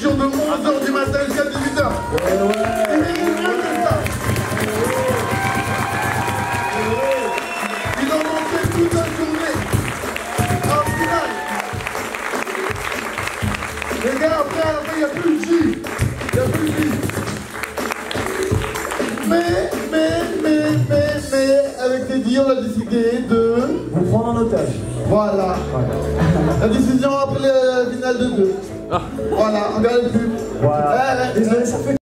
compétition de 11h du matin jusqu'à 18h. Ouais, ouais. Il mérite mieux que ça. Ils ont montré toute la journée. En finale. Les gars, après, à la fin, il n'y a plus de jus. Il a plus de. Mais, mais, mais, mais, mais, avec Teddy, on a décidé de... Otage. Voilà. La décision après la finale de deux. Voilà, on garde plus. Voilà.